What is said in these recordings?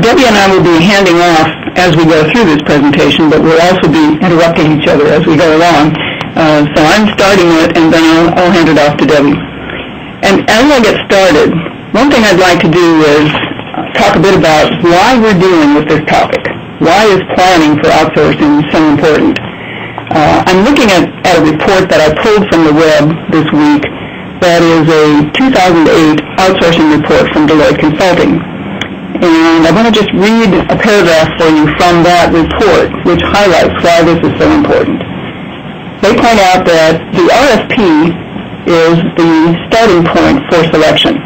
Debbie and I will be handing off as we go through this presentation, but we'll also be interrupting each other as we go along. Uh, so I'm starting it, and then I'll, I'll hand it off to Debbie. And as I get started, one thing I'd like to do is talk a bit about why we're dealing with this topic. Why is planning for outsourcing so important? Uh, I'm looking at, at a report that I pulled from the web this week that is a 2008 outsourcing report from Deloitte Consulting. And I want to just read a paragraph for you from that report, which highlights why this is so important. They point out that the RFP is the starting point for selection.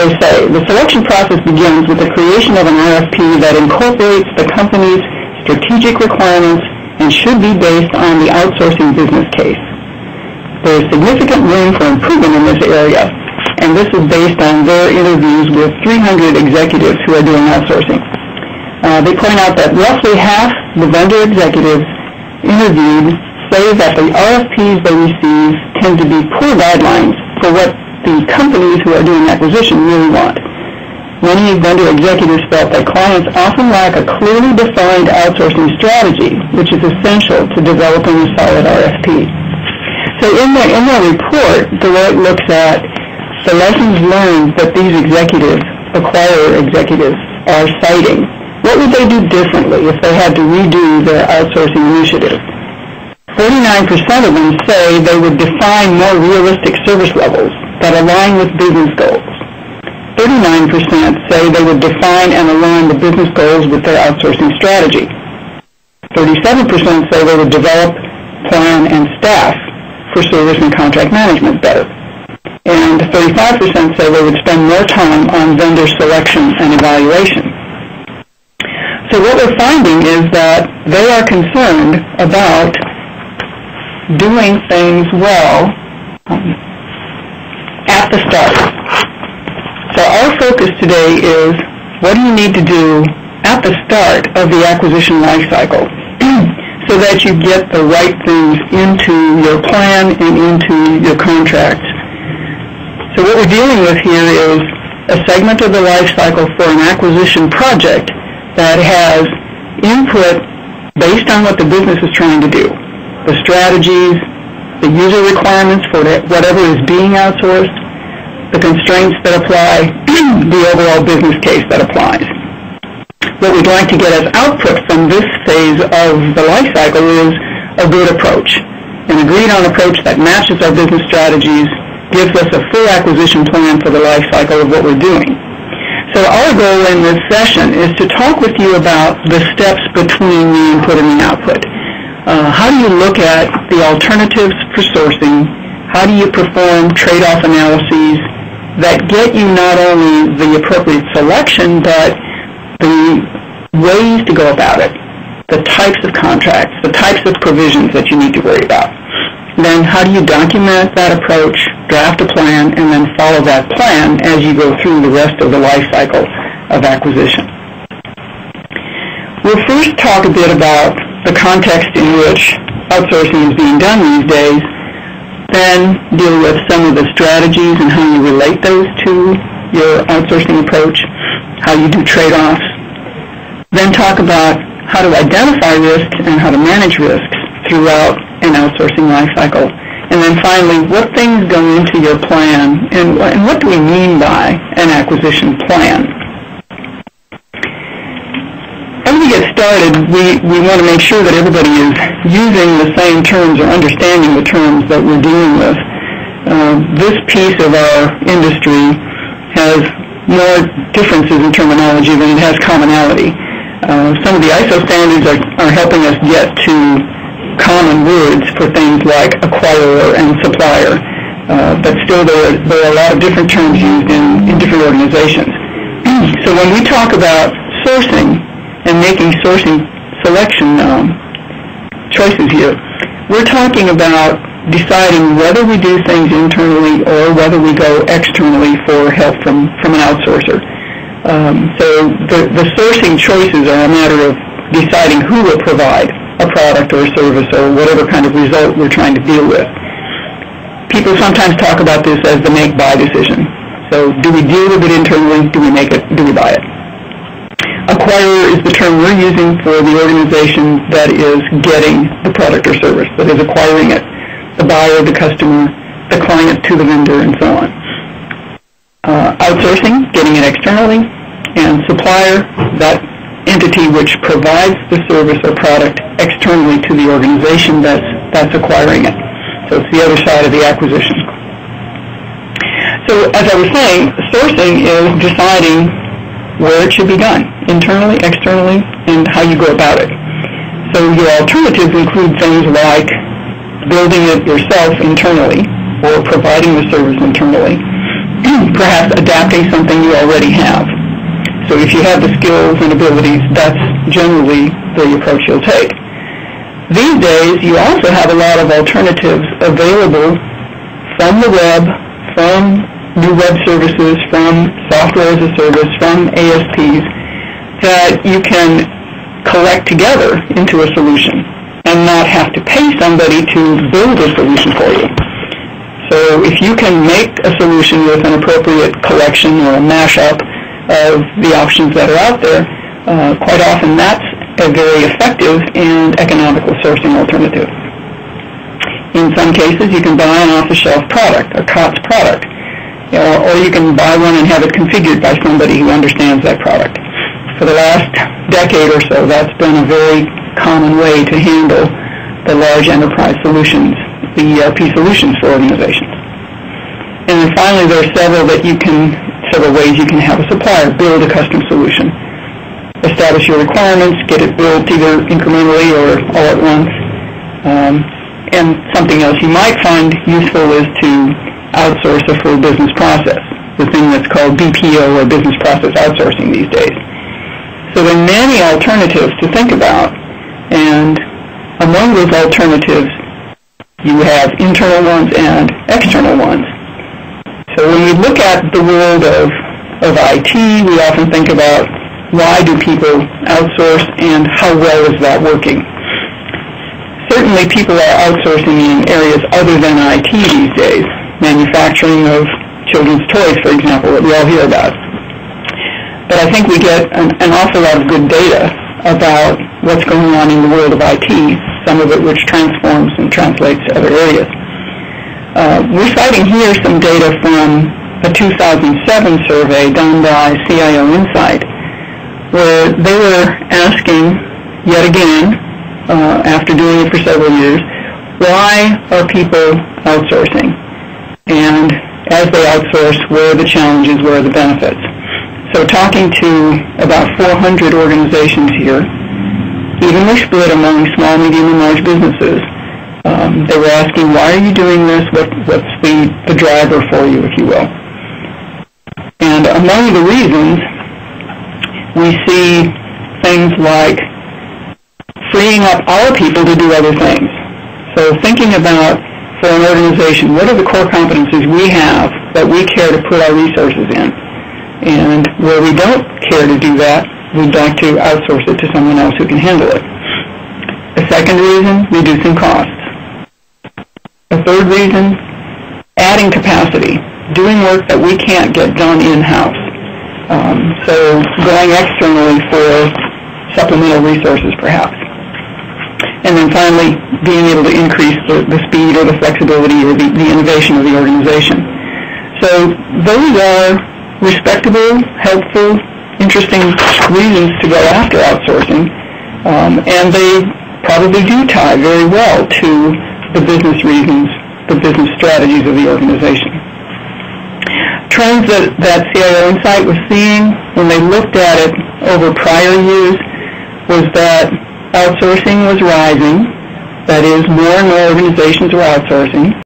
They say the selection process begins with the creation of an RFP that incorporates the company's strategic requirements and should be based on the outsourcing business case. There is significant room for improvement in this area and this is based on their interviews with 300 executives who are doing outsourcing. Uh, they point out that roughly half the vendor executives interviewed say that the RFPs they receive tend to be poor guidelines for what the companies who are doing acquisition really want. Many vendor executives felt that clients often lack a clearly defined outsourcing strategy, which is essential to developing a solid RFP. So in their, in their report, Deloitte looks at the lessons learned that these executives, acquirer executives, are citing, what would they do differently if they had to redo their outsourcing initiative? 49% of them say they would define more realistic service levels that align with business goals. 39% say they would define and align the business goals with their outsourcing strategy. 37% say they would develop, plan, and staff for service and contract management better and 35% say they would spend more time on vendor selection and evaluation. So what we're finding is that they are concerned about doing things well um, at the start. So our focus today is what do you need to do at the start of the acquisition life cycle so that you get the right things into your plan and into your contracts so what we're dealing with here is a segment of the life cycle for an acquisition project that has input based on what the business is trying to do. The strategies, the user requirements for whatever is being outsourced, the constraints that apply, the overall business case that applies. What we'd like to get as output from this phase of the life cycle is a good approach, an agreed on approach that matches our business strategies gives us a full acquisition plan for the life cycle of what we're doing. So our goal in this session is to talk with you about the steps between the input and the output. Uh, how do you look at the alternatives for sourcing? How do you perform trade-off analyses that get you not only the appropriate selection, but the ways to go about it, the types of contracts, the types of provisions that you need to worry about then how do you document that approach, draft a plan, and then follow that plan as you go through the rest of the life cycle of acquisition? We'll first talk a bit about the context in which outsourcing is being done these days, then deal with some of the strategies and how you relate those to your outsourcing approach, how you do trade-offs, then talk about how to identify risks and how to manage risks throughout an outsourcing life cycle. And then finally, what things go into your plan and, and what do we mean by an acquisition plan? As we get started, we, we want to make sure that everybody is using the same terms or understanding the terms that we're dealing with. Uh, this piece of our industry has more differences in terminology than it has commonality. Uh, some of the ISO standards are, are helping us get to common words for things like acquirer and supplier, uh, but still there are, there are a lot of different terms used in, in different organizations. so when we talk about sourcing and making sourcing selection um, choices here, we're talking about deciding whether we do things internally or whether we go externally for help from, from an outsourcer. Um, so the, the sourcing choices are a matter of deciding who will provide a product or a service or whatever kind of result we're trying to deal with. People sometimes talk about this as the make-buy decision. So do we deal with it internally? Do we make it? Do we buy it? Acquirer is the term we're using for the organization that is getting the product or service, that is acquiring it, the buyer, the customer, the client to the vendor, and so on. Uh, outsourcing, getting it externally, and supplier, that entity which provides the service or product externally to the organization that's, that's acquiring it. So it's the other side of the acquisition. So as I was saying, sourcing is deciding where it should be done, internally, externally, and how you go about it. So your alternatives include things like building it yourself internally or providing the service internally, perhaps adapting something you already have. So if you have the skills and abilities, that's generally the approach you'll take. These days, you also have a lot of alternatives available from the web, from new web services, from software as a service, from ASPs, that you can collect together into a solution and not have to pay somebody to build a solution for you. So if you can make a solution with an appropriate collection or a mashup of the options that are out there, uh, quite often that's a very effective and economical sourcing alternative. In some cases, you can buy an off-the-shelf product, a COTS product, or you can buy one and have it configured by somebody who understands that product. For the last decade or so, that's been a very common way to handle the large enterprise solutions, the ERP solutions for organizations. And then finally, there are several that you can, several ways you can have a supplier build a custom solution establish your requirements, get it built either incrementally or all at once. Um, and something else you might find useful is to outsource a full business process, the thing that's called BPO or business process outsourcing these days. So there are many alternatives to think about, and among those alternatives, you have internal ones and external ones. So when we look at the world of, of IT, we often think about why do people outsource and how well is that working? Certainly people are outsourcing in areas other than IT these days. Manufacturing of children's toys, for example, that we all hear about. But I think we get an, an awful lot of good data about what's going on in the world of IT, some of it which transforms and translates to other areas. Uh, we're citing here some data from a 2007 survey done by CIO Insight where they were asking, yet again, uh, after doing it for several years, why are people outsourcing? And as they outsource, where are the challenges, where are the benefits? So talking to about 400 organizations here, evenly split among small, medium, and large businesses, um, they were asking, why are you doing this? What, what's the, the driver for you, if you will? And among the reasons we see things like freeing up our people to do other things. So thinking about, for an organization, what are the core competencies we have that we care to put our resources in? And where we don't care to do that, we'd like to outsource it to someone else who can handle it. The second reason, reducing costs. The third reason, adding capacity, doing work that we can't get done in-house. Um, so going externally for supplemental resources, perhaps. And then finally, being able to increase the, the speed or the flexibility or the, the innovation of the organization. So those are respectable, helpful, interesting reasons to go after outsourcing, um, and they probably do tie very well to the business reasons, the business strategies of the organization trends that, that CIO Insight was seeing when they looked at it over prior years was that outsourcing was rising. That is, more and more organizations were outsourcing.